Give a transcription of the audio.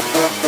Yeah.